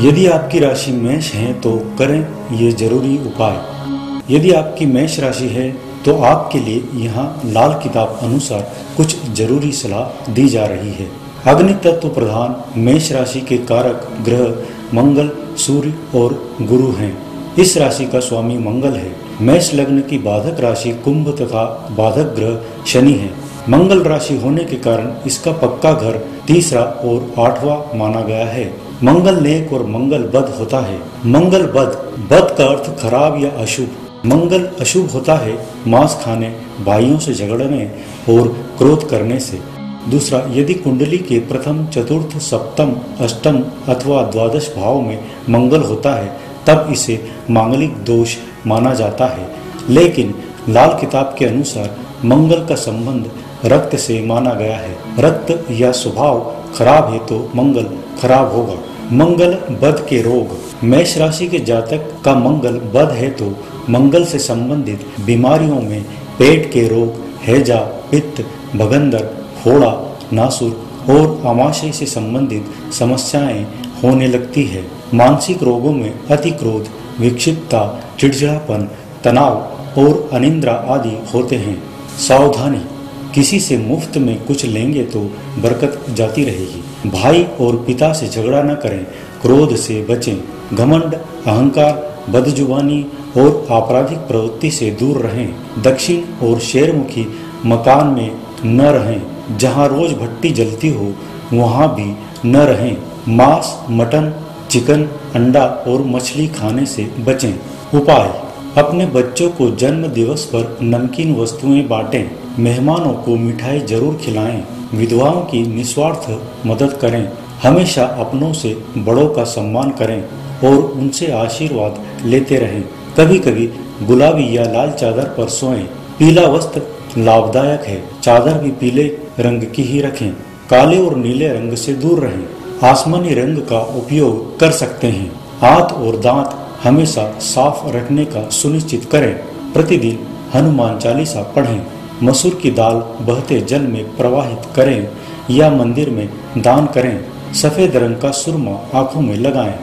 यदि आपकी राशि मेष है तो करें ये ज़रूरी उपाय। यदि आपकी मेष राशि है तो आपके लिए यहाँ लाल किताब अनुसार कुछ ज़रूरी सलाह दी जा रही है। अग्नि तत्व प्रधान मेष राशि के कारक ग्रह मंगल, सूर्य और गुरु हैं। इस राशि का स्वामी मंगल है। मेष लग्न की बाधक राशि कुंभ तथा बाधक ग्रह शनि है। मंगल राशि होने के कारण इसका पक्का घर तीसरा और आठवां माना गया है। मंगल नेक और मंगल बद होता है। मंगल बद बद का अर्थ खराब या अशुभ। मंगल अशुभ होता है मांस खाने, भाइयों से झगड़ने और क्रोध करने से। दूसरा, यदि कुंडली के प्रथम, चतुर्थ, सप्तम, अष्टम अथवा द्वादश भाव में मंगल होता है, तब इसे मांगलिक दोष माना जाता है। लेकिन लाल किताब के अनुसार मंगल का संबंध रक्त से माना गया है। रक्त या स्वभाव खराब है तो मंगल खराब होगा। मंगल बद के रोग। मेष राशि के जातक का मंगल बद है तो मंगल से संबंधित बीमारियों में पेट के रोग, हैजा, पित्त, भगंदर, फोड़ा, नासुर और आमाशय से संबंधित समस्याएँ होने लगती है। मानसिक रोगों में अति क्रोध, विक्षिप्तता, चिड़चिड़ापन, तनाव और अनिंद्रा आदि होते हैं। सावधानी। किसी से मुफ़्त में कुछ लेंगे तो बरकत जाती रहेगी। भाई और पिता से झगड़ा न करें, क्रोध से बचें। घमंड, अहंकार, बदजुबानी और आपराधिक प्रवृत्ति से दूर रहें। दक्षिण और शेरमुखी मकान में न रहें। जहाँ रोज भट्टी जलती हो, वहाँ भी न रहें। मांस, मटन, चिकन, अंडा और मछली खाने से बचें। उपाय अपने बच्चों को जन्म दिवस पर नमकीन वस्तुएँ बांटें, मेहमानों को मिठाई ज़रूर खिलाएँ, विधवाओं की निस्वार्थ मदद करें, हमेशा अपनों से बड़ों का सम्मान करें और उनसे आशीर्वाद लेते रहें। कभी कभी गुलाबी या लाल चादर पर सोएँ, पीला वस्त्र लाभदायक है, चादर भी पीले रंग की ही रखें, काले और नीले रंग से दूर रहें, आसमानी रंग का उपयोग कर सकते हैं, हाथ और दांत हमेशा साफ़ रखने का सुनिश्चित करें। प्रतिदिन हनुमान चालीसा पढ़ें। मसूर की दाल बहते जल में प्रवाहित करें या मंदिर में दान करें। सफ़ेद रंग का सुरमा आँखों में लगाएँ।